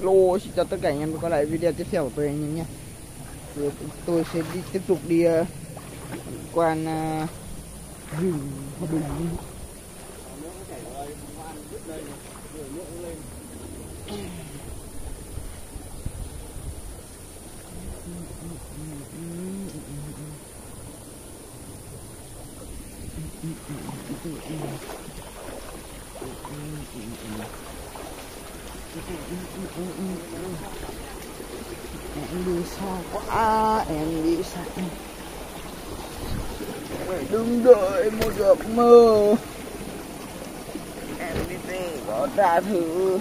Lô, xin chào tất cả anh em quay lại video tiếp theo của tôi anh em nhé. Rồi tôi sẽ đi tiếp tục đi uh, quan uh, rừng Hòa Bình em đi xa quá em đi xa đừng đợi một giấc mơ em đi tìm có trả thử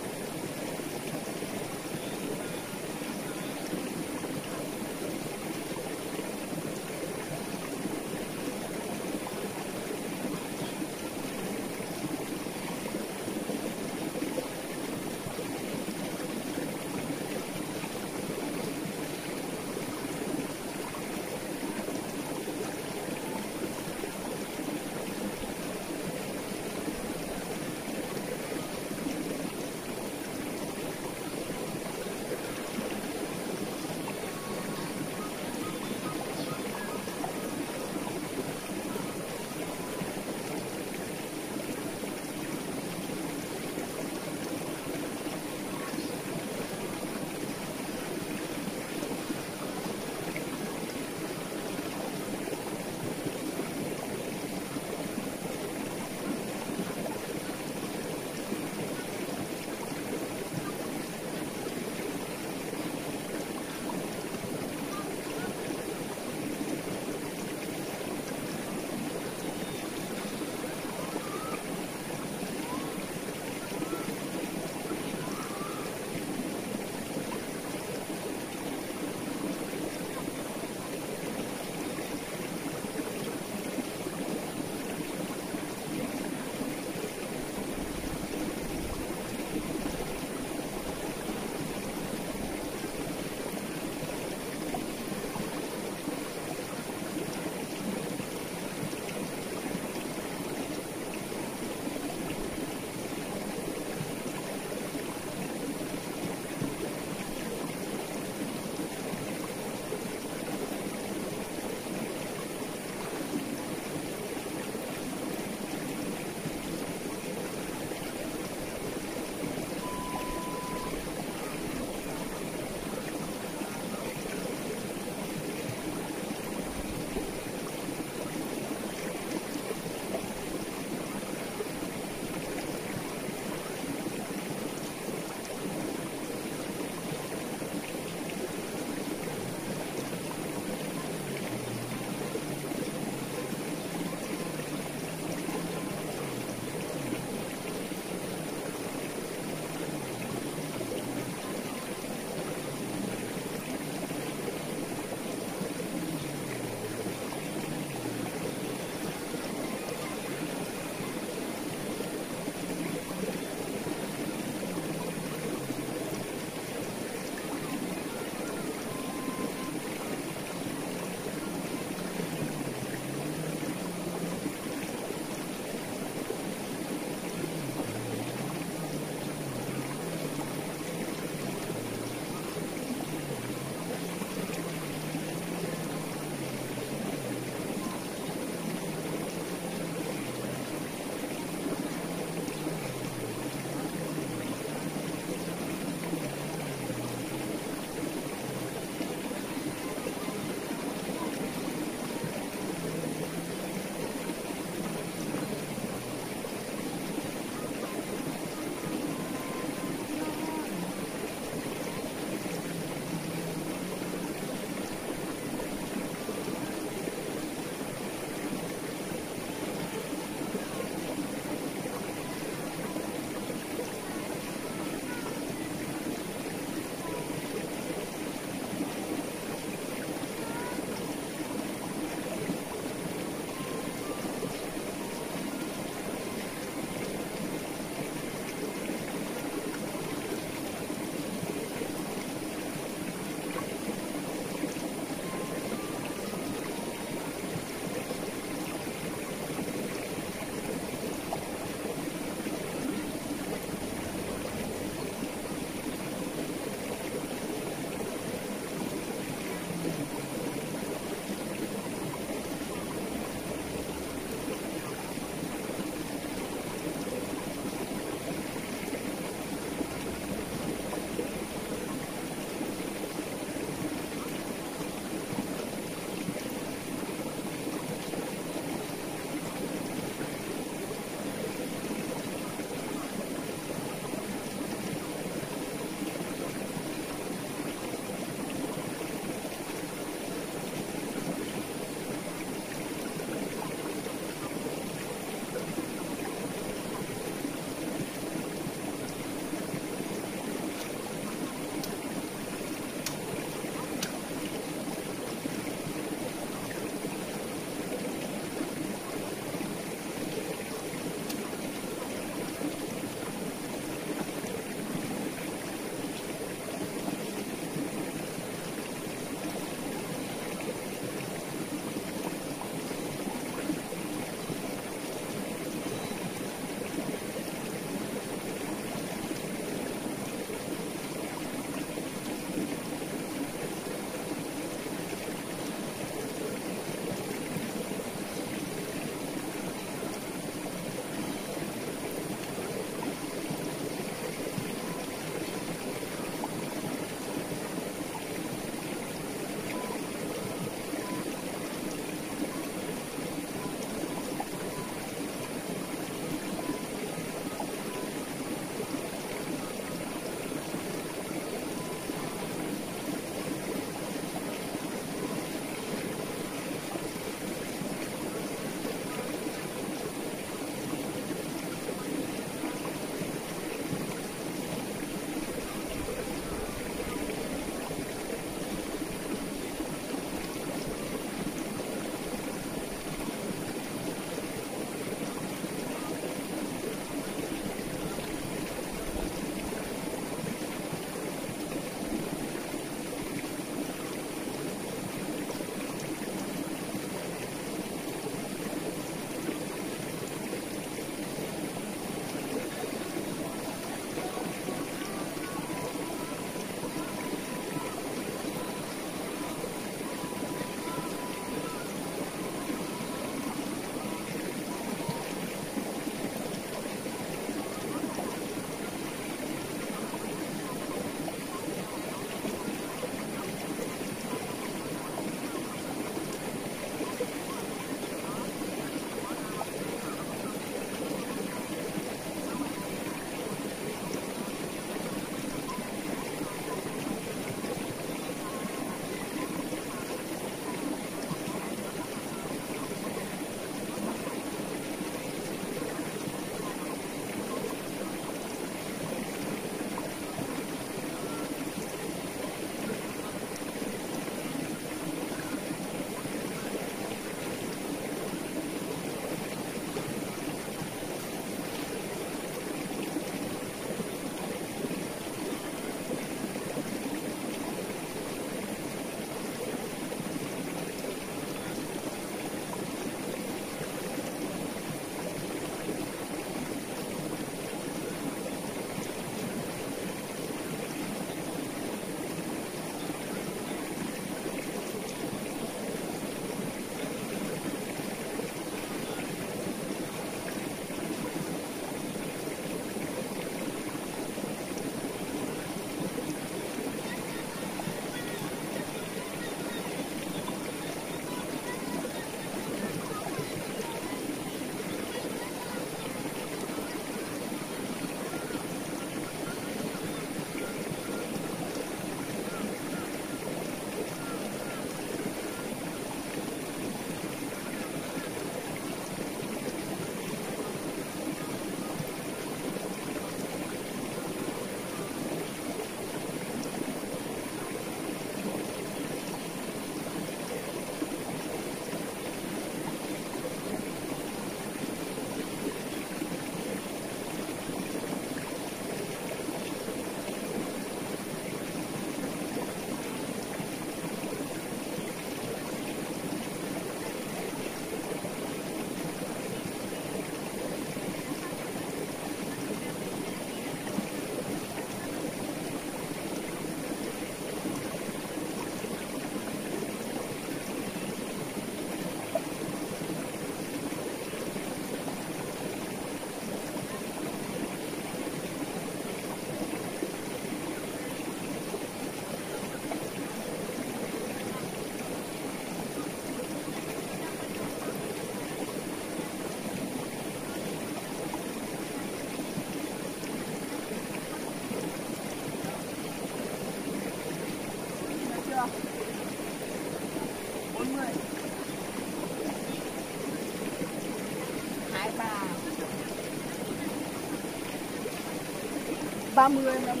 30 50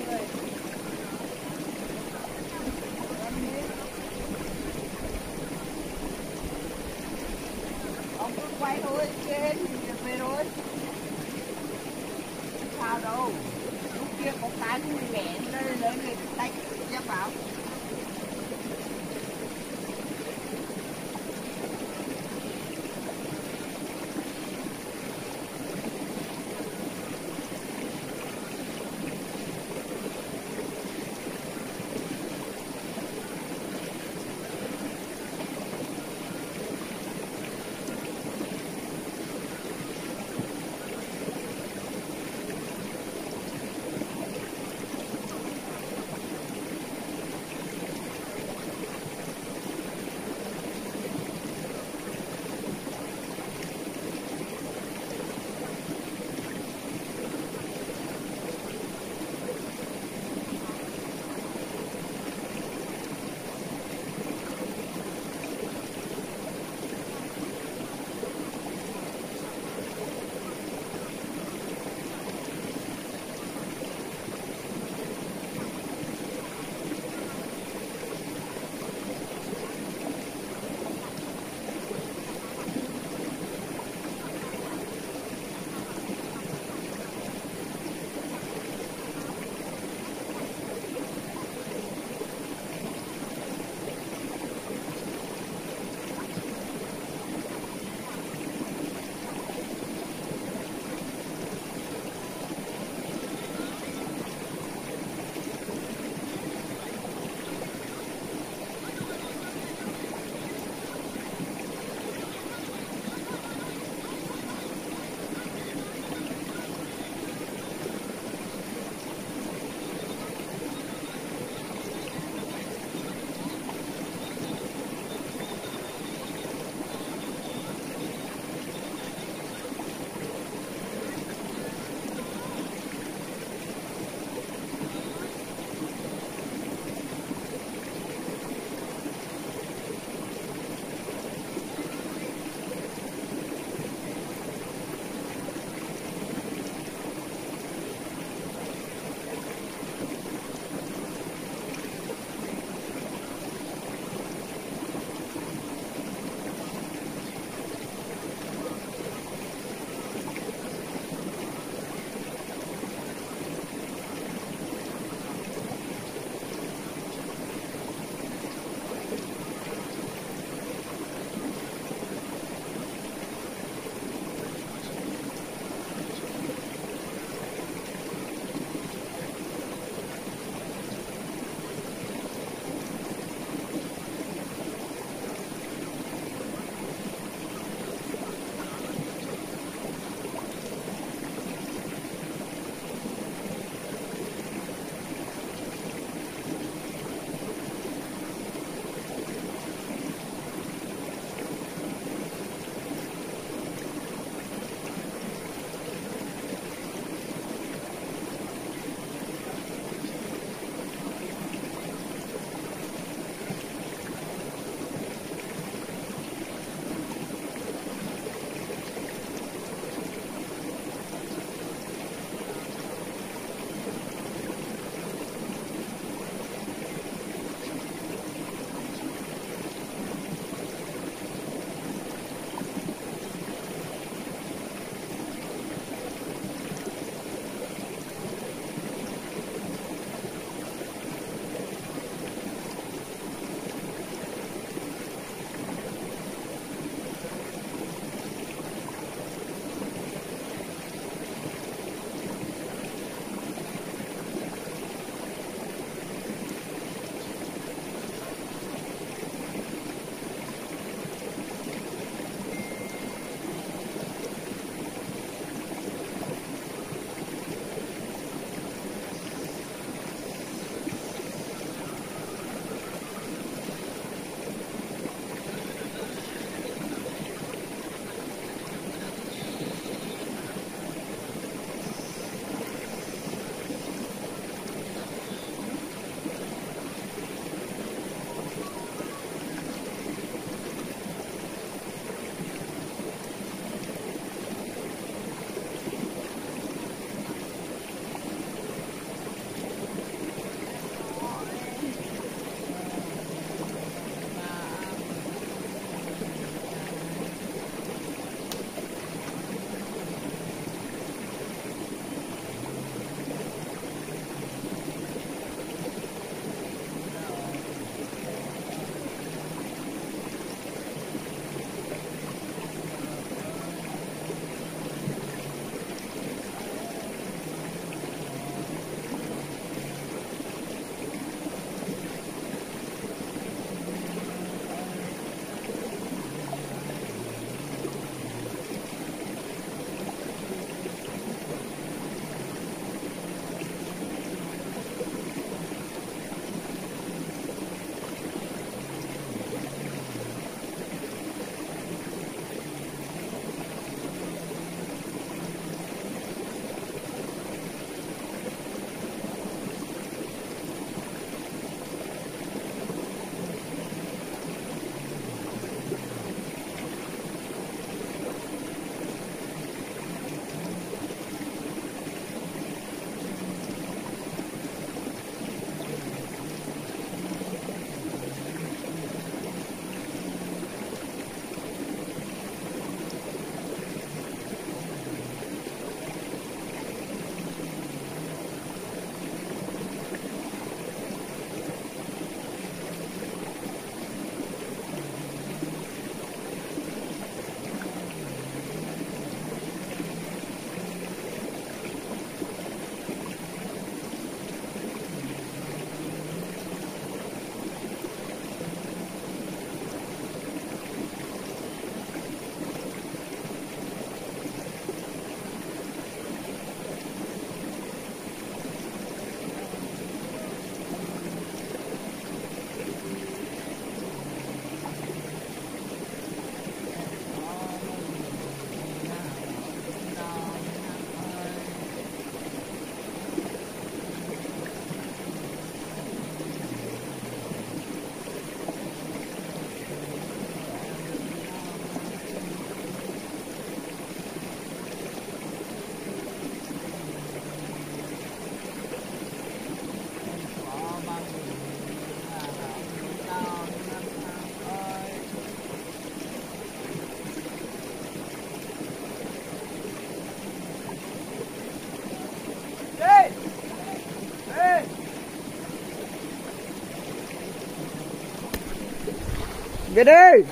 về đi.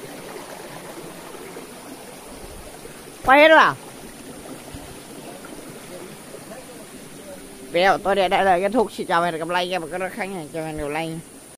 Quay hết rồi à? Béo, tôi để đại lời kết thúc. Xin chào và hẹn gặp lại các bạn các khán giả cho hẹn gặp lại.